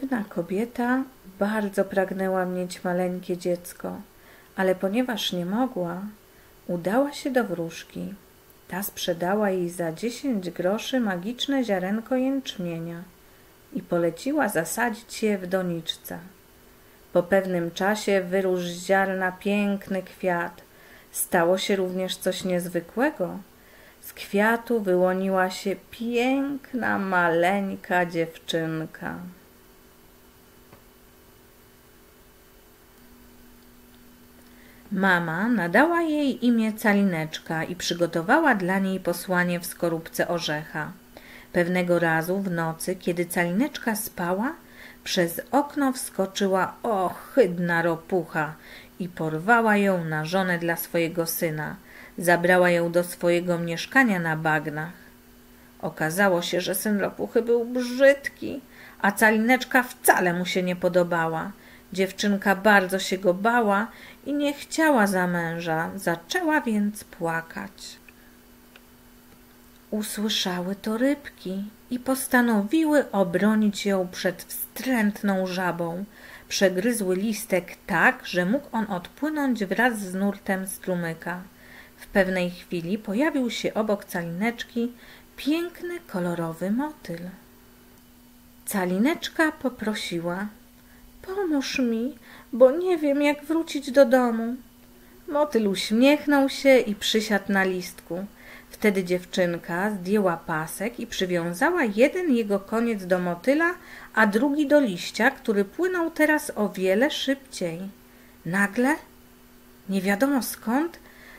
Pewna kobieta bardzo pragnęła mieć maleńkie dziecko, ale ponieważ nie mogła, udała się do wróżki. Ta sprzedała jej za dziesięć groszy magiczne ziarenko jęczmienia i poleciła zasadzić je w doniczce. Po pewnym czasie wyrósł z ziarna piękny kwiat. Stało się również coś niezwykłego. Z kwiatu wyłoniła się piękna, maleńka dziewczynka. Mama nadała jej imię Calineczka i przygotowała dla niej posłanie w skorupce orzecha. Pewnego razu w nocy, kiedy Calineczka spała, przez okno wskoczyła ohydna ropucha i porwała ją na żonę dla swojego syna. Zabrała ją do swojego mieszkania na bagnach. Okazało się, że syn ropuchy był brzydki, a Calineczka wcale mu się nie podobała. Dziewczynka bardzo się go bała i nie chciała za męża, zaczęła więc płakać. Usłyszały to rybki i postanowiły obronić ją przed wstrętną żabą. Przegryzły listek tak, że mógł on odpłynąć wraz z nurtem strumyka. W pewnej chwili pojawił się obok calineczki piękny, kolorowy motyl. Calineczka poprosiła: Pomóż mi, bo nie wiem, jak wrócić do domu. Motyl uśmiechnął się i przysiadł na listku. Wtedy dziewczynka zdjęła pasek i przywiązała jeden jego koniec do motyla, a drugi do liścia, który płynął teraz o wiele szybciej. Nagle, nie wiadomo skąd,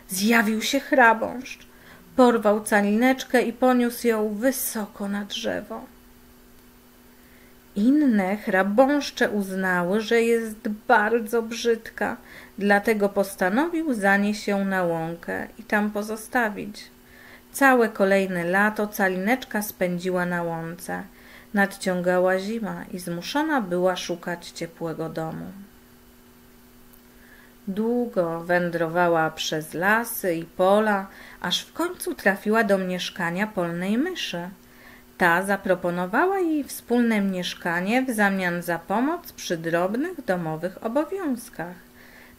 zjawił się chrabąszcz. Porwał calineczkę i poniósł ją wysoko na drzewo. Inne hrabąszcze uznały, że jest bardzo brzydka, dlatego postanowił zanieść ją na łąkę i tam pozostawić. Całe kolejne lato calineczka spędziła na łące. Nadciągała zima i zmuszona była szukać ciepłego domu. Długo wędrowała przez lasy i pola, aż w końcu trafiła do mieszkania polnej myszy. Ta zaproponowała jej wspólne mieszkanie w zamian za pomoc przy drobnych domowych obowiązkach.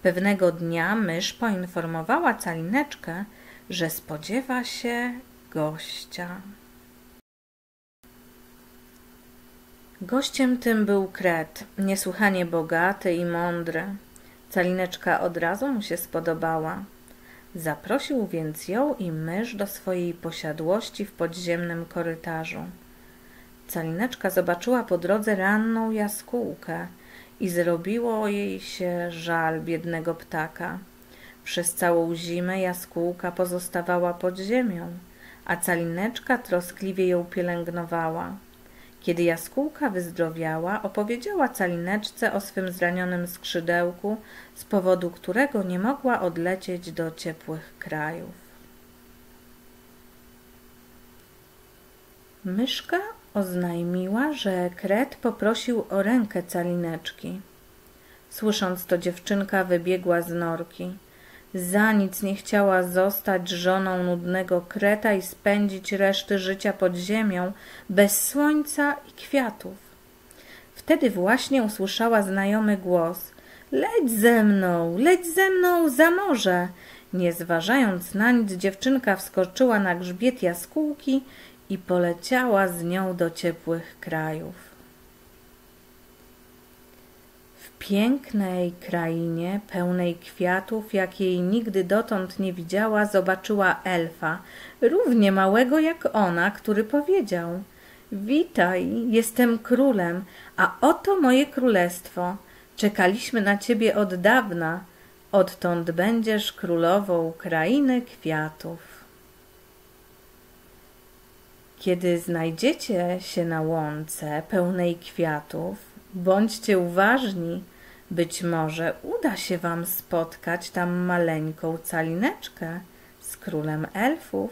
Pewnego dnia mysz poinformowała calineczkę, że spodziewa się gościa. Gościem tym był Kret, niesłychanie bogaty i mądry. Calineczka od razu mu się spodobała. Zaprosił więc ją i mysz do swojej posiadłości w podziemnym korytarzu. Calineczka zobaczyła po drodze ranną jaskółkę i zrobiło jej się żal biednego ptaka. Przez całą zimę jaskółka pozostawała pod ziemią, a calineczka troskliwie ją pielęgnowała. Kiedy jaskółka wyzdrowiała, opowiedziała calineczce o swym zranionym skrzydełku, z powodu którego nie mogła odlecieć do ciepłych krajów. Myszka oznajmiła, że Kret poprosił o rękę calineczki. Słysząc to, dziewczynka wybiegła z norki. Za nic nie chciała zostać żoną nudnego kreta i spędzić reszty życia pod ziemią, bez słońca i kwiatów. Wtedy właśnie usłyszała znajomy głos. Leć ze mną, leć ze mną za morze. Nie zważając na nic, dziewczynka wskoczyła na grzbiet jaskółki i poleciała z nią do ciepłych krajów. Pięknej krainie, pełnej kwiatów, jakiej nigdy dotąd nie widziała, zobaczyła elfa, równie małego jak ona, który powiedział: Witaj, jestem królem, a oto moje królestwo. Czekaliśmy na ciebie od dawna. Odtąd będziesz królową krainy kwiatów. Kiedy znajdziecie się na łące pełnej kwiatów, Bądźcie uważni, być może uda się wam spotkać tam maleńką calineczkę z królem elfów.